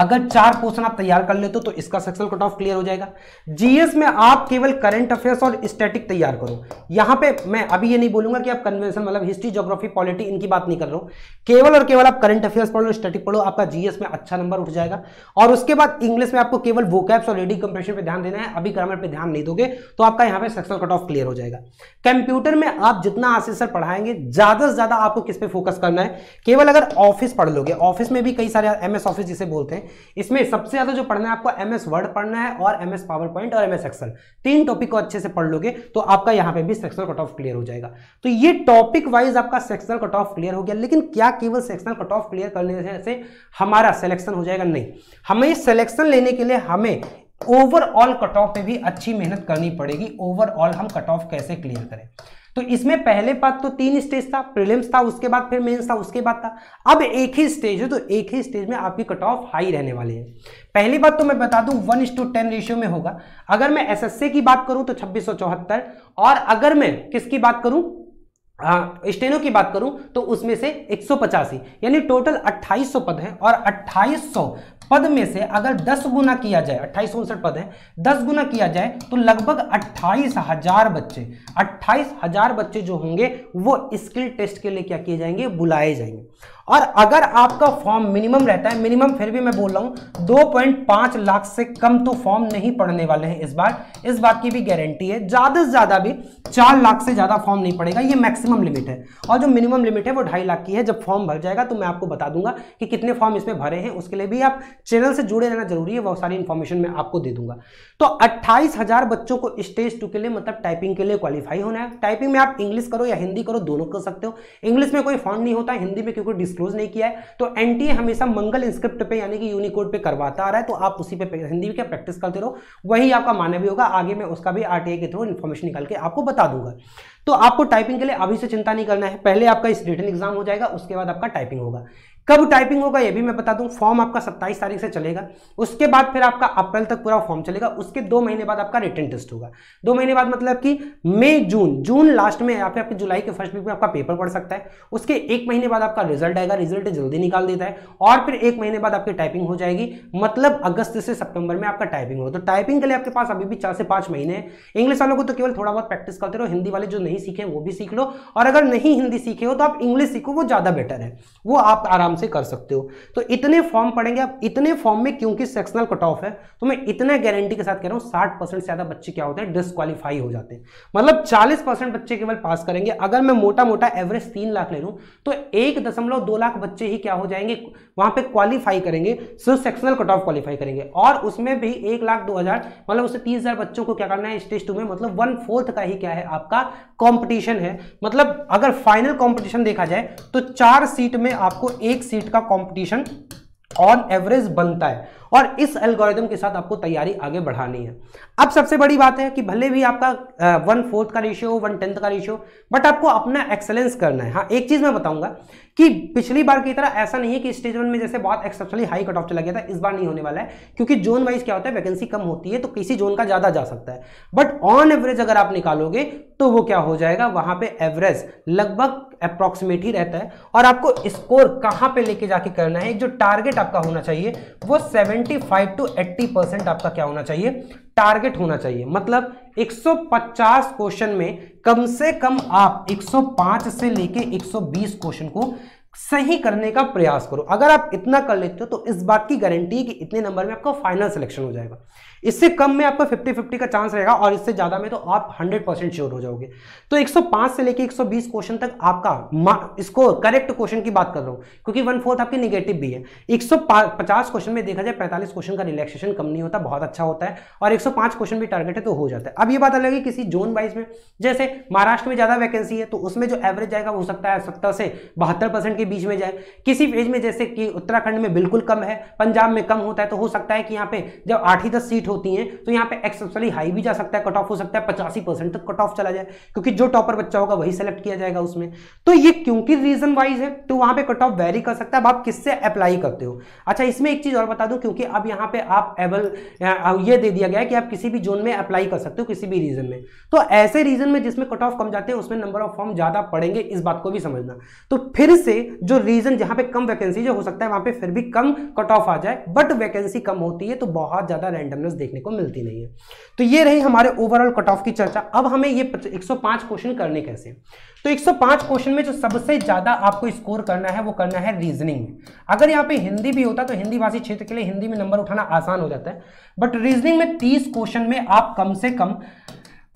अगर चार क्वेश्चन आप तैयार कर लेते हो तो इसका सेक्शनल कट ऑफ़ क्लियर हो जाएगा। जीएस में आप केवल करंट अफेयर्स और स्टैटिक तैयार करो। यहाँ पे मैं अभी ये नहीं बोलूँगा कि आप कन्वेंशन मतलब हिस्ट्री ज्योग्राफी पॉलिटी इनकी बात नहीं कर रहा हूँ। केवल और केवल आप करंट अफेयर्स पढ़ो स्टैटिक पढ़ो, आपका जीएस में अच्छा नंबर उठ जाएगा। और उसके बाद इंग्लिश में आपको केवल वोकैप्स और रीडिंग कंप्रेशन पर ध्यान देना है। अभी ग्रामर पर ध्यान नहीं दोगे तो आपका यहाँ पे सेक्शनल कट ऑफ़ क्लियर हो जाएगा। कंप्यूटर में आप जितना आशीष सर पढ़ाएँगे, ज़्यादा से ज़्यादा आपको किस पे फोकस करना है? केवल अगर ऑफ़िस पढ़ लोगे ऑफ़िस में भी कई सारे एमएस ऑफ़िस जिसे बोलते हैं इसमें सबसे ज़्यादा जो पढ़ना है आपको एम एस वर्ड पढ़ना है और एम एस पावर पॉइंट और एम एस एक्सल तीन टॉपिक को अच्छे से पढ़ लोगे तो आपका यहाँ पे भी सेक्शनल कट ऑफ़ क्लियर हो जाएगा। तो ये टॉपिक वाइज आपका सेक्शनल कट ऑफ़ क्लियर हो गया, लेकिन क्या केवल सेक्शनल कट ऑफ़ क्लियर करने से हमारा सिलेक्शन हो जाएगा? नहीं। हमें सिलेक्शन लेने के लिए हमें ओवरऑल कट ऑफ़ पे भी अच्छी मेहनत करनी पड़ेगी। ओवरऑल हम कट ऑफ़ कैसे क्लियर करें? तो इसमें पहले बात तो तीन स्टेज था, प्रीलिम्स था, उसके बाद फिर मेंस था, उसके बाद था। अब एक ही स्टेज है तो एक ही स्टेज में आपकी कट ऑफ़ हाई रहने वाली है। पहली बात तो मैं बता दूँ वन टू टेन रेशियो में होगा। अगर मैं एसएससी की बात करूँ तो छब्बीस और अगर मैं किसकी बात करूँ? स्टेनो की बात करूँ तो उसमें से एक सौ पचासी। यानी टोटल 2800 पद हैं और 2800 पद में से अगर 10 गुना किया जाए, अट्ठाईस उनसठ पद है 10 गुना किया जाए तो लगभग अट्ठाईस हज़ार बच्चे, अट्ठाईस हज़ार बच्चे जो होंगे, वो स्किल टेस्ट के लिए क्या किए जाएँगे? बुलाए जाएँगे। और अगर आपका फॉर्म मिनिमम रहता है, मिनिमम फिर भी मैं बोल रहा हूँ 2.5 लाख से कम तो फॉर्म नहीं पड़ने वाले हैं इस बार। इस बात की भी गारंटी है, ज़्यादा से ज़्यादा भी चार लाख से ज़्यादा फॉर्म नहीं पड़ेगा, ये मैक्सिमम लिमिट है। और जो मिनिमम लिमिट है वो ढाई लाख की है, जब फॉर्म भर जाएगा तो मैं आपको बता दूँगा कि कितने फॉर्म इसमें भरे हैं, उसके लिए भी आप चैनल से जुड़े रहना ज़रूरी है बहुत सारी इंफॉर्मेशन मैं आपको दे दूँगा। तो अट्ठाईस बच्चों को स्टेज टू के लिए मतलब टाइपिंग के लिए क्वालिफाई होना है। टाइपिंग में आप इंग्लिश करो या हिंदी करो, दोनों कर सकते हो। इंग्लिश में कोई फॉर्म नहीं होता हिंदी में क्योंकि डिस्क्लोज नहीं किया है तो एनटीए हमेशा मंगल इंस्क्रिप्ट पे, यानी कि यूनिकोड पे करवाता आ रहा है तो आप उसी पे हिंदी का प्रैक्टिस करते रहो, वही आपका मान्य भी होगा, आगे मैं उसका भी आरटीए के थ्रू इन्फॉर्मेशन निकाल के आपको बता दूँगा। तो आपको टाइपिंग के लिए अभी से चिंता नहीं करना है, पहले आपका इस रिटर्न एग्ज़ाम हो जाएगा, उसके बाद आपका टाइपिंग होगा। कब टाइपिंग होगा ये भी मैं बता दूँ फॉर्म आपका 27 तारीख से चलेगा, उसके बाद फिर आपका अप्रैल तक पूरा फॉर्म चलेगा, उसके दो महीने बाद आपका रिटर्न टेस्ट होगा। दो महीने बाद मतलब कि मई जून जून लास्ट में या फिर आपके जुलाई के फ़र्स्ट वीक में आपका पेपर पड़ सकता है, उसके एक महीने बाद आपका रिज़ल्ट आएगा रिज़ल्ट जल्दी निकाल देता है और फिर एक महीने बाद आपकी टाइपिंग हो जाएगी मतलब अगस्त से सितंबर में आपका टाइपिंग होगा। तो टाइपिंग के लिए आपके पास अभी भी चार से पाँच महीने हैं। इंग्लिश वालों को तो केवल थोड़ा बहुत प्रैक्टिस करते रहो, हिंदी वाले जो नहीं सीखे वो भी सीख लो, और अगर नहीं हिंदी सीखे हो तो आप इंग्लिश सीखो, वो ज़्यादा बेटर है। वो आप आराम से कर सकते हो। तो इतने फॉर्म पढ़ेंगे आप, इतने फॉर्म में क्योंकि सेक्शनल कट ऑफ़ है तो मैं इतने गारंटी के साथ कह रहा हूँ, साठ परसेंट से ज़्यादा बच्चे क्या होते हैं डिस्कालीफाई हो जाते हैं। मतलब चालीस परसेंट बच्चे केवल पास करेंगे। अगर मैं मोटा मोटा एवरेज तीन लाख ले लूँ तो एक दशमलव दो लाख बच्चे ही क्या हो जाएँगे, वहाँ पे क्वालिफाई करेंगे, सिर्फ़ सेक्शनल कट ऑफ़ क्वालिफाई करेंगे। और उसमें भी एक लाख दो हज़ार मतलब उससे तीस हज़ार बच्चों को क्या करना है स्टेज टू में मतलब वन फोर्थ का ही क्या है आपका कंपटीशन है। मतलब अगर फाइनल कंपटीशन देखा जाए तो चार सीट में आपको एक सीट का कंपटीशन ऑन एवरेज बनता है। और इस एल्गोरिदम के साथ आपको तैयारी आगे बढ़ानी है। अब सबसे बड़ी बात है कि भले भी आपका वन फोर्थ का रेशियो वन टेंथ का रेशियो बट आपको अपना एक्सेलेंस करना है। हाँ एक चीज़ मैं बताऊँगा कि पिछली बार की तरह ऐसा नहीं है कि स्टेज वन में जैसे बहुत एक्सेप्शनली हाई कट ऑफ़ चला गया था, इस बार नहीं होने वाला है, क्योंकि जोन वाइज क्या होता है वैकेंसी कम होती है तो किसी जोन का ज़्यादा जा सकता है। बट ऑन एवरेज अगर आप निकालोगे तो वो क्या हो जाएगा, वहाँ पे एवरेज लगभग अप्रॉक्सीमेट ही रहता है। और आपको स्कोर कहाँ पे लेके जाके करना है, एक जो टारगेट आपका होना चाहिए, वो 75 टू 80 परसेंट आपका क्या होना चाहिए? टारगेट होना चाहिए। मतलब 150 क्वेश्चन में कम से कम आप 105 से लेके 120 क्वेश्चन को सही करने का प्रयास करो। अगर आप इतना कर लेते हो तो इस बात की गारंटी है कि इतने नंबर में आपका फाइनल सिलेक्शन हो जाएगा। इससे कम में आपका 50 50 का चांस रहेगा और इससे ज़्यादा में तो आप 100 परसेंट श्योर हो जाओगे। तो 105 से लेके 120 क्वेश्चन तक आपका इसको करेक्ट क्वेश्चन की बात कर रहा हूँ, क्योंकि वन फोर्थ आपकी निगेटिव भी है। 150 क्वेश्चन में देखा जाए 45 क्वेश्चन का रिलैक्सेशन कम नहीं होता, बहुत अच्छा होता है। और 105 क्वेश्चन भी टारगेट है तो हो जाता है। अब ये बात अलग है किसी जोन वाइज में, जैसे महाराष्ट्र में ज़्यादा वैकेंसी है तो उसमें जो एवरेज जाएगा हो सकता है सत्तर से बहत्तर के बीच में जाए। किसी फ़ेज़ में जैसे कि उत्तराखंड में बिल्कुल कम है, पंजाब में कम होता है तो हो सकता है कि यहाँ पे जब आठ ही दस सीट होती हैं तो यहाँ पे एक्सेप्शनली हाई भी जा सकता है कट ऑफ़ हो सकता है, पचासी परसेंट तक कट ऑफ़ चला जाए, क्योंकि जो टॉपर बच्चा होगा वही सेलेक्ट किया जाएगा उसमें। तो ये क्योंकि रीजन वाइज है तो वहाँ पे कट ऑफ़ वेरी कर सकता है। अब आप किससे अप्लाई करते हो? अच्छा इसमें एक चीज़ और बता दूँ, क्योंकि अब यहाँ पे आप एबल ये दे दिया गया कि आप किसी भी जोन में अप्लाई कर सकते हो किसी भी रीजन में। तो ऐसे रीजन में जिसमें कट ऑफ़ कम जाते हैं, उसमें नंबर ऑफ़ फॉर्म ज़्यादा पड़ेंगे, इस बात को भी समझना। तो फिर से जो रीजन जहाँ पे कम वैकेंसी जो हो सकता है, वहाँ पे फिर भी कम कट ऑफ़ आ जाए बट वैकेंसी कम होती है तो बहुत ज़्यादा रैंडमनेस देखने को मिलती नहीं है। तो ये रही हमारे ओवरऑल कट ऑफ़ की चर्चा। अब हमें ये 105 क्वेश्चन करने कैसे तो 105 क्वेश्चन में जो सबसे ज़्यादा आपको स्कोर करना है, वो करना है रीजनिंग में अगर यहाँ पे हिंदी भी होता तो हिंदी भाषी क्षेत्र के लिए हिंदी में नंबर उठाना आसान हो जाता है। बट रीजनिंग में 30 क्वेश्चन में आप कम से कम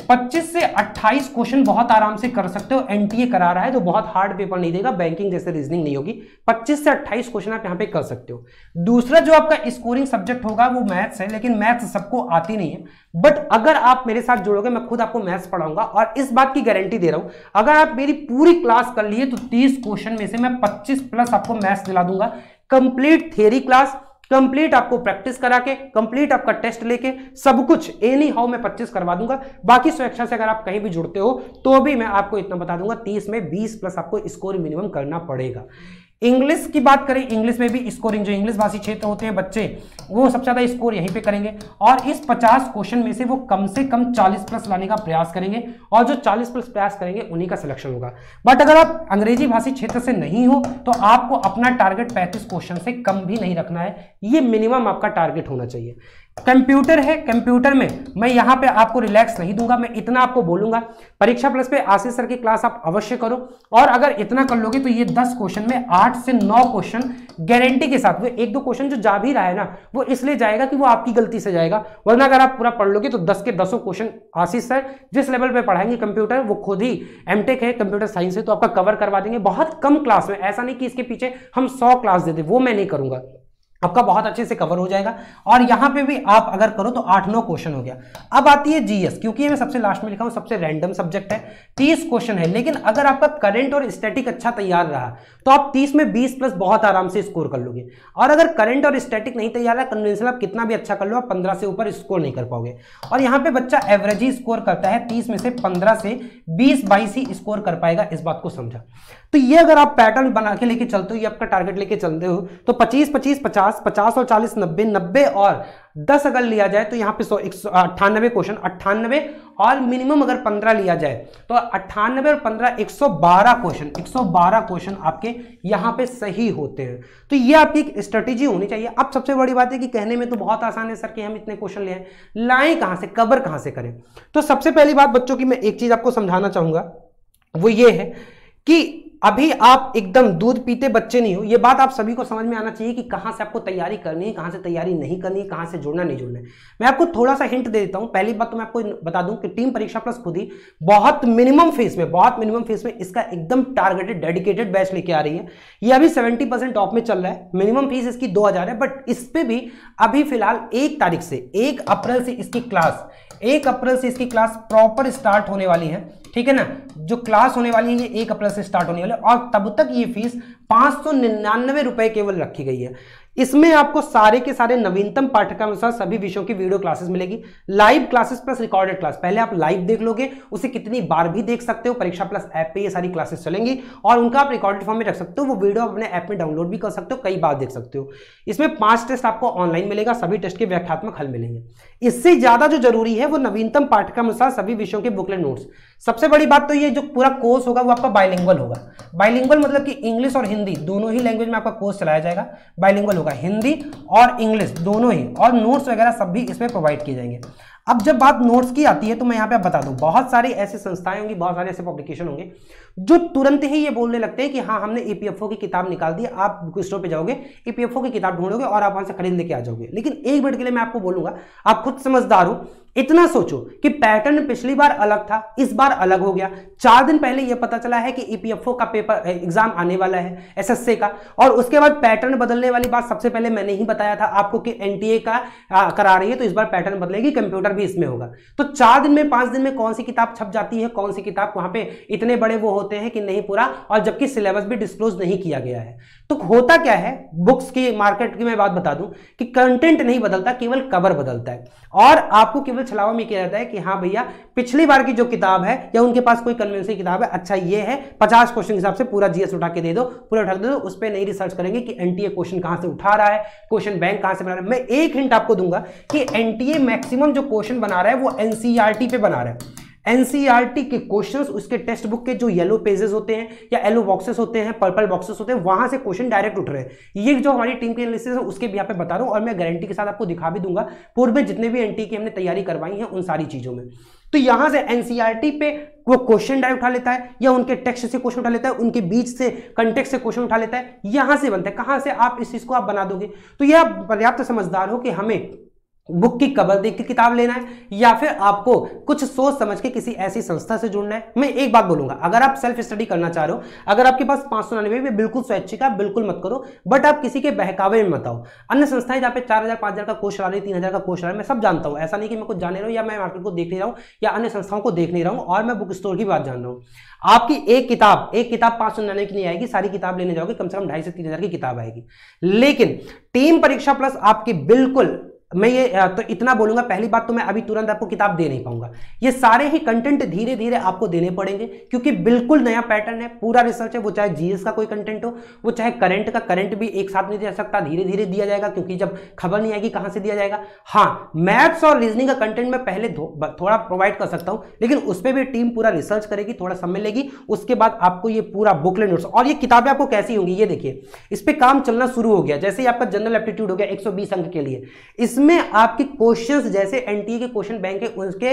25 से 28 क्वेश्चन बहुत आराम से कर सकते हो। एनटीए करा रहा है तो बहुत हार्ड पेपर नहीं देगा बैंकिंग जैसे रीजनिंग नहीं होगी। 25 से 28 क्वेश्चन आप यहाँ पे कर सकते हो। दूसरा जो आपका स्कोरिंग सब्जेक्ट होगा, वो मैथ्स है, लेकिन मैथ्स सबको आती नहीं है। बट अगर आप मेरे साथ जुड़ोगे, मैं खुद आपको मैथ्स पढ़ाऊँगा, और इस बात की गारंटी दे रहा हूँ, अगर आप मेरी पूरी क्लास कर लिए तो तीस क्वेश्चन में से मैं पच्चीस प्लस आपको मैथ्स दिला दूँगा। कंप्लीट थियरी क्लास कंप्लीट आपको प्रैक्टिस करा के, कंप्लीट आपका टेस्ट लेके, सब कुछ एनी हाउ मैं 25 करवा दूँगा। बाकी स्वेच्छा से अगर आप कहीं भी जुड़ते हो तो भी मैं आपको इतना बता दूँगा 30 में 20 प्लस आपको स्कोर मिनिमम करना पड़ेगा। इंग्लिश की बात करें इंग्लिश में भी स्कोरिंग जो इंग्लिश भाषी क्षेत्र होते हैं, बच्चे, वो सबसे ज़्यादा स्कोर यहीं पे करेंगे। और इस 50 क्वेश्चन में से वो कम से कम 40 प्लस लाने का प्रयास करेंगे। और जो 40 प्लस प्रयास करेंगे, उन्हीं का सिलेक्शन होगा। बट अगर आप अंग्रेज़ी भाषी क्षेत्र से नहीं हो तो आपको अपना टारगेट पैंतीस क्वेश्चन से कम भी नहीं रखना है। ये मिनिमम आपका टारगेट होना चाहिए। कंप्यूटर है, कंप्यूटर में मैं यहाँ पे आपको रिलैक्स नहीं दूँगा, मैं इतना आपको बोलूँगा। परीक्षा प्लस पे आशीष सर की क्लास आप अवश्य करो। और अगर इतना कर लोगे तो ये 10 क्वेश्चन में 8 से 9 क्वेश्चन गारंटी के साथ, वो एक दो क्वेश्चन जो जा भी रहा है ना, वो इसलिए जाएगा कि वो आपकी गलती से जाएगा। वरना अगर आप पूरा पढ़ लोगे तो दस के दसों क्वेश्चन आशीष सर जिस लेवल पर पढ़ाएँगे कंप्यूटर वो खुद ही एमटेक है कंप्यूटर साइंस है तो आपका कवर करवा देंगे। बहुत कम क्लास में, ऐसा नहीं कि इसके पीछे हम सौ क्लास देते वो मैं नहीं करूँगा। आपका बहुत अच्छे से कवर हो जाएगा। और यहाँ पे भी आप अगर करो तो आठ नौ क्वेश्चन हो गया। अब आती है जीएस क्योंकि ये मैं सबसे लास्ट में लिखा हूँ, सबसे रैंडम सब्जेक्ट है। तीस क्वेश्चन है, लेकिन अगर आपका करंट और स्टैटिक अच्छा तैयार रहा तो आप तीस में बीस प्लस बहुत आराम से स्कोर कर लोगे। और अगर करंट और स्टैटिक नहीं तैयार है कन्वेंशनल आप कितना भी अच्छा कर लो, आप पंद्रह से ऊपर स्कोर नहीं कर पाओगे। और यहाँ पे बच्चा एवरेज ही स्कोर करता है, तीस में से पंद्रह से बीस बाईस ही स्कोर कर पाएगा, इस बात को समझा। तो ये अगर आप पैटर्न बना के लेके चलते हो, ये आपका टारगेट लेके चलते हो तो पच्चीस पच्चीस, पचास पचास पचास और चालीस, नब्बे नब्बे और दस अगर लिया जाए तो यहाँ पे सौ, एक सौ अट्ठानबे क्वेश्चन अट्ठानबे और मिनिमम अगर पंद्रह लिया जाए तो अट्ठानबे और पंद्रह एक सौ बारह क्वेश्चन, एक सौ बारह क्वेश्चन आपके यहाँ पे सही होते हैं। तो ये आपकी एक स्ट्रेटेजी होनी चाहिए। अब सबसे बड़ी बात है कि कहने में तो बहुत आसान है सर कि हम इतने क्वेश्चन ले लाएँ कहाँ से, कवर कहाँ से करें? तो सबसे पहली बात बच्चों की मैं एक चीज़ आपको समझाना चाहूँगा, वो ये है कि अभी आप एकदम दूध पीते बच्चे नहीं हो, ये बात आप सभी को समझ में आना चाहिए कि कहाँ से आपको तैयारी करनी है, कहाँ से तैयारी नहीं करनी है, कहाँ से जुड़ना, नहीं जुड़ना है। मैं आपको थोड़ा सा हिंट दे देता हूँ। पहली बात तो मैं आपको बता दूँ कि टीम परीक्षा प्लस खुद ही बहुत मिनिमम फ़ीस में, बहुत मिनिमम फ़ीस में इसका एकदम टारगेटेड डेडिकेटेड बैच लेके आ रही है। ये अभी सेवेंटी परसेंट ऑफ़ में चल रहा है। मिनिमम फ़ीस इसकी दो हज़ार है बट इस पर भी अभी फ़िलहाल एक तारीख से, एक अप्रैल से इसकी क्लास एक अप्रैल से इसकी क्लास प्रॉपर स्टार्ट होने वाली है, ठीक है ना? जो क्लास होने वाली है, ये एक अप्रैल से स्टार्ट होने वाली है, और तब तक ये फ़ीस पाँच सौ निन्यानवे रुपए केवल रखी गई है। इसमें आपको सारे के सारे नवीनतम पाठ्यक्रम अनुसार सभी विषयों की वीडियो क्लासेस मिलेगी। Live classes plus recorded class पहले आप लाइव देख लोगे, उसे कितनी बार भी देख सकते हो, परीक्षा प्लस ऐप पे ये सारी क्लासेस चलेंगी, और उनका आप रिकॉर्डेड फॉर्म में रख सकते हो, वो वीडियो अपने ऐप में डाउनलोड भी कर सकते हो, कई बार देख सकते हो। इसमें पाँच टेस्ट आपको ऑनलाइन मिलेगा, सभी टेस्ट के व्याख्यात्मक हल मिलेंगे। इससे ज़्यादा जो ज़रूरी है वो नवीनतम पाठ्यक्रम अनुसार सभी विषयों के बुकलेट नोट्स सबसे बड़ी बात तो ये जो पूरा कोर्स होगा वो आपका बाइलिंगुअल होगा। बाइलिंगुअल मतलब कि इंग्लिश और हिंदी दोनों ही लैंग्वेज में आपका कोर्स चलाया जाएगा। बाइलिंगुअल होगा हिंदी और इंग्लिश दोनों ही। और नोट्स वगैरह सब भी इसमें प्रोवाइड किए जाएँगे। अब जब बात नोट्स की आती है तो मैं यहाँ पे आप बता दूँ, बहुत सारी ऐसी संस्थाएँ होंगी, बहुत सारे ऐसे पब्लिकेशन होंगे, जो तुरंत ही ये बोलने लगते हैं कि हाँ हमने ईपीएफओ की किताब निकाल दी, आप बुक स्टोर पर जाओगे ईपीएफओ की किताब ढूंढोगे और आप वहाँ से खरीद लेके आ जाओगे। लेकिन एक मिनट के लिए मैं आपको बोलूँगा, आप खुद समझदार हो इतना सोचो कि पैटर्न पिछली बार अलग था इस बार अलग हो गया। चार दिन पहले यह पता चला है कि ईपीएफओ का पेपर एग्ज़ाम आने वाला है एसएससी का। और उसके बाद पैटर्न बदलने वाली बात सबसे पहले मैंने ही बताया था आपको कि एनटीए का आ, करा रही है तो इस बार पैटर्न बदलेगी कंप्यूटर भी इसमें होगा। तो चार दिन में पाँच दिन में कौन सी किताब छप जाती है कौन सी किताब वहाँ पर इतने बड़े वो होते हैं कि नहीं पूरा और जबकि सिलेबस भी डिस्क्लोज नहीं किया गया है। तो होता क्या है? बुक्स की मार्केट की मैं बात बता दूँ कि कंटेंट नहीं बदलता, केवल कवर बदलता है। और आपको केवल छलावा में किया जाता है कि हाँ भैया, पिछली बार की जो किताब है या उनके पास कोई कन्वेंसी किताब है अच्छा ये है, पचास क्वेश्चन के हिसाब से पूरा जीएस उठा के दे दो, पूरा उठा दे दो, उस पर नहीं रिसर्च करेंगे कि एनटीए क्वेश्चन कहाँ से उठा रहा है क्वेश्चन बैंक कहाँ से बना रहा है। मैं एक हिंट आपको दूँगा कि एनटीए मैक्सिमम जो क्वेश्चन बना रहा है, वो एनसीआरटी पे बना रहा है। एनसीईआरटी के क्वेश्चंस उसके टेक्स्ट बुक के जो येलो पेजेस होते हैं या येलो बॉक्सेस होते हैं पर्पल बॉक्सेस होते हैं, वहाँ से क्वेश्चन डायरेक्ट उठ रहे हैं। ये जो हमारी टीम की एनालिसिस है, उसके भी यहाँ पे बता रहा हूँ और मैं गारंटी के साथ आपको दिखा भी दूँगा, पूर्व में जितने भी एनटी की हमने तैयारी करवाई है, उन सारी चीज़ों में। तो यहाँ से एनसीईआरटी पे वो क्वेश्चन डायरेक्ट उठा लेता है, या उनके टेक्स्ट से क्वेश्चन उठा लेता है, उनके बीच से कंटेक्ट से क्वेश्चन उठा लेता है, यहाँ से बनता है। कहाँ से आप इस चीज़ को आप बना दोगे? तो यह पर्याप्त समझदार हो कि हमें बुक की कवर देख के किताब लेना है, या फिर आपको कुछ सोच समझ के किसी ऐसी संस्था से जुड़ना है। मैं एक बात बोलूँगा, अगर आप सेल्फ स्टडी करना चाह रहे हो, अगर आपके पास पाँच सौ नब्बे में बिल्कुल स्वैच्छिक है बिल्कुल मत करो बट आप किसी के बहकावे में मत आओ। अन्य संस्थाएँ जहाँ पे चार हज़ार, पाँच हज़ार का कोर्स चला रही तीन हज़ार का कोर्स चला रही मैं सब जानता हूँ। ऐसा नहीं कि मैं कुछ जाने रहा हूँ, या मैं मार्केट को देख नहीं रहा हूँ, या अन्य संस्थाओं को देख नहीं रहा हूँ, और मैं बुक स्टोर की बात जान रहा हूँ। आपकी एक किताब एक किताब पाँच सौ निन्यानवे की नहीं आएगी, सारी किताब लेने जाओगे, कम से कम ढाई से तीन हज़ार की किताब आएगी। लेकिन, टीम परीक्षा प्लस आपकी बिल्कुल मैं ये तो इतना बोलूँगा, पहली बात तो मैं अभी तुरंत आपको किताब दे नहीं पाऊँगा। ये सारे ही कंटेंट धीरे धीरे आपको देने पड़ेंगे, क्योंकि बिल्कुल नया पैटर्न है, पूरा रिसर्च है, वो चाहे जीएस का कोई कंटेंट हो, वो चाहे करंट का करंट भी एक साथ नहीं दे सकता धीरे धीरे दिया जाएगा, क्योंकि जब खबर नहीं आएगी, कहाँ से दिया जाएगा? हाँ मैथ्स और रीजनिंग का कंटेंट मैं पहले थोड़ा प्रोवाइड कर सकता हूँ, लेकिन उस पर भी टीम पूरा रिसर्च करेगी, थोड़ा समय लेगी, उसके बाद आपको ये पूरा बुकलेट नोट्स और ये किताबें आपको कैसी होंगी, ये देखिए, इस पर काम चलना शुरू हो गया, जैसे ही आपका जनरल एप्टीट्यूड हो गया, एक सौ बीस अंक के लिए, इसमें आपकी क्वेश्चंस जैसे एनटीए के क्वेश्चन बैंक है उसके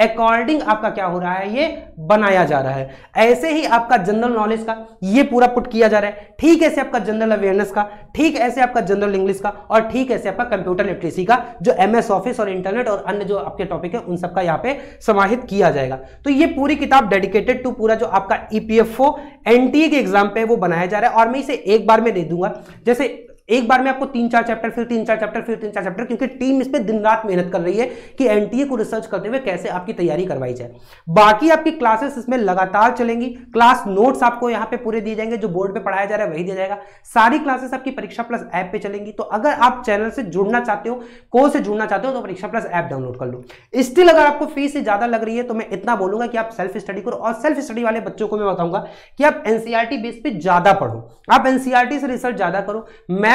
अकॉर्डिंग आपका क्या हो रहा है, ये बनाया जा रहा है। ऐसे ही आपका जनरल नॉलेज का, ये पूरा पुट किया जा रहा है। ठीक ऐसे आपका जनरल अवेयरनेस का, ठीक ऐसे आपका जनरल इंग्लिश का, और ठीक ऐसे आपका कंप्यूटर लिटरेसी का, जो एमएस ऑफ़िस और इंटरनेट और अन्य जो आपके टॉपिक है, उन सबका यहाँ पे समाहित किया जाएगा। तो ये पूरी किताब डेडिकेटेड टू पूरा जो आपका ईपीएफओ एनटीए के एग्ज़ाम पे वो बनाया जा रहा है। और मैं इसे एक बार में दे दूँगा। जैसे एक बार में आपको तीन चार चैप्टर फिर तीन चार चैप्टर फिर तीन चार चैप्टर क्योंकि टीम इस पर दिन रात मेहनत कर रही है कि एनटीए को रिसर्च करते हुए कैसे आपकी तैयारी करवाई जाए। बाकी आपकी क्लासेस इसमें लगातार चलेंगी। क्लास नोट्स आपको यहाँ पे पूरे दिए जाएँगे, जो बोर्ड पे पढ़ाया जा रहा है वही दिया जाएगा। सारी क्लासेस आपकी परीक्षा प्लस ऐप पे चलेंगी। तो अगर आप चैनल से जुड़ना चाहते हो कोर्स से जुड़ना चाहते हो तो परीक्षा प्लस ऐप डाउनलोड कर लो। स्टिल अगर आपको फ़ीस ज़्यादा लग रही है तो मैं इतना बोलूँगा कि आप सेल्फ स्टडी करो। और सेल्फ स्टडी वाले बच्चों को मैं बताऊँगा कि आप एनसीआरटी बेस पे ज़्यादा पढ़ो। आप एनसीआरटी से रिसर्च ज़्यादा करो।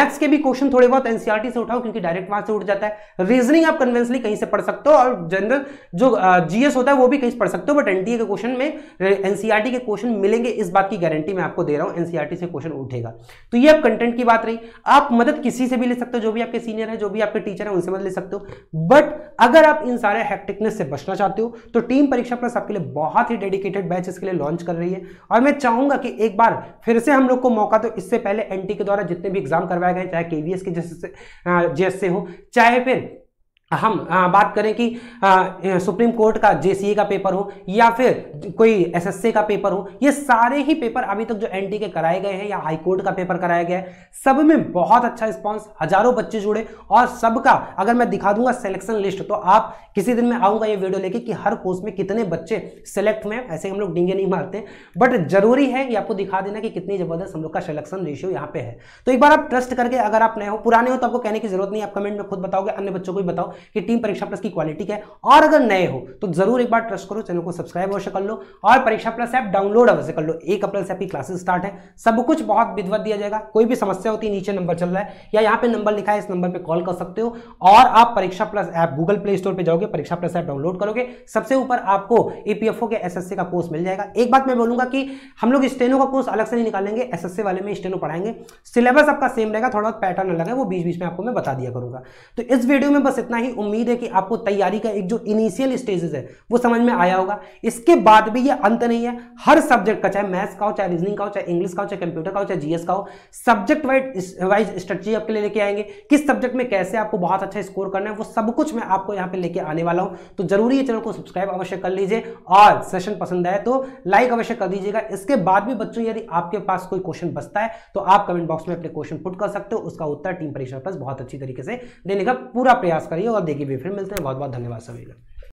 मैथ्स के भी क्वेश्चन थोड़े बहुत एनसीआरटी से उठाओ, क्योंकि डायरेक्ट वहाँ से उठ जाता है। रीजनिंग आप कन्वेंसली कहीं से पढ़ सकते हो और जनरल जो जीएस होता है वो भी कहीं से पढ़ सकते हो बट एनटीए के क्वेश्चन में एनसीआरटी के क्वेश्चन मिलेंगे, इस बात की गारंटी मैं आपको दे रहा हूँ एनसीआरटी से क्वेश्चन उठेगा। तो ये अब कंटेंट की बात रही। आप मदद किसी से भी ले सकते हो, जो भी आपके सीनियर है, जो भी आपके टीचर है, उनसे मदद ले सकते हो। बट अगर आप इन सारे हैक्टिकनेस से बचना चाहते हो तो टीम परीक्षा प्लस आपके लिए बहुत ही डेडिकेटेड बैच इसके लिए लॉन्च कर रही है। और मैं चाहूँगा कि एक बार फिर से हम लोग को मौका तो इससे पहले एनटी के द्वारा जितने भी एग्ज़ाम करवाए गए चाहे केवीएस के जैसे जैसे से हो चाहे फिर हम बात करें कि सुप्रीम कोर्ट का जेसीए का पेपर हो, या फिर कोई एसएससी का पेपर हो, ये सारे ही पेपर अभी तक जो एनटी के कराए गए हैं या हाई कोर्ट का पेपर कराया गया है, सब में बहुत अच्छा रिस्पॉन्स हज़ारों बच्चे जुड़े, और सबका, अगर मैं दिखा दूँगा सिलेक्शन लिस्ट तो आप किसी दिन में आऊँगा ये वीडियो लेके कि हर कोर्स में कितने बच्चे सेलेक्ट हुए ऐसे हम लोग डिंगे नहीं मारते बट ज़रूरी है, ये आपको दिखा देना कि कितनी ज़बरदस्त हम लोग का सिलेक्शन रेशियो यहाँ पे है। तो एक बार आप ट्रस्ट करके अगर आप नए हो, पुराने हो तो आपको कहने की ज़रूरत नहीं, आप कमेंट में खुद बताओगे, अन्य बच्चों को भी बताओ कि टीम परीक्षा प्लस की क्वालिटी क्या है? और अगर नए हो तो ज़रूर एक बार ट्रस्ट करो, चैनल को सब्सक्राइब अवश्य कर लो और परीक्षा प्लस ऐप डाउनलोड अवश्य कर लो। एक अप्रैल से आपकी क्लासेस स्टार्ट है। सब कुछ बहुत विधवत दिया जाएगा। कोई भी समस्या होती नीचे नंबर चल रहा है या यहाँ पे नंबर लिखा है, इस नंबर पे कॉल कर सकते हो और आप Pariksha plus app Google Play Store पर जाओगे, परीक्षा प्लस ऐप डाउनलोड करोगे, सबसे ऊपर आपको एपीएफओ के एसएससी का कोर्स मिल जाएगा। एक बात मैं बोलूँगा कि हम लोग स्टेनो का कोर्स अलग से नहीं निकालेंगे एसएससी वाले में स्टेनो पढ़ाएँगे। सिलेबस आपका सेम रहेगा, थोड़ा पैटर्न अलग है, वो बीच बीच में आपको मैं बता दिया करूँगा। तो इस वीडियो में बस इतना ही। उम्मीद है कि आपको तैयारी का एक जो इनिशियल स्टेजेस है, वो समझ में आया होगा। इसके बाद भी ये अंत नहीं है। हर सब्जेक्ट का, चाहे मैथ्स का हो, चाहे रीजनिंग का हो, चाहे इंग्लिश का हो, चाहे कंप्यूटर का हो, चाहे जीएस का हो सब्जेक्ट वाइज वाइज स्ट्रेटजी आपके लिए लेके आएँगे। किस सब्जेक्ट में कैसे आपको बहुत अच्छा स्कोर करना है, वो सब कुछ मैं आपको यहाँ पे लेके आने वाला हूँ। तो ज़रूरी है चैनल को सब्सक्राइब अवश्य कर लीजिए। और सेशन पसंद आए तो लाइक अवश्य कर दीजिएगा। इसके बाद भी बच्चों, यदि आपके पास कोई क्वेश्चन बचता है तो आप कमेंट बॉक्स में अपने क्वेश्चन पुट कर सकते हो। उसका उत्तर टीम परीक्षा प्लस बहुत अच्छी तरीके से देने का पूरा प्रयास करिए और देखिए फिर मिलते हैं। बहुत बहुत धन्यवाद सभी का।